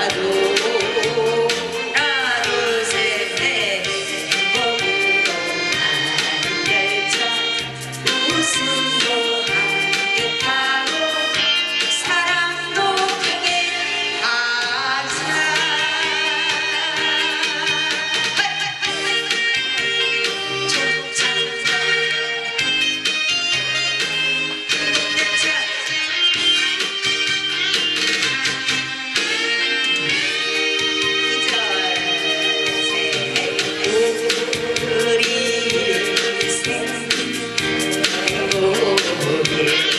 I do. Yeah.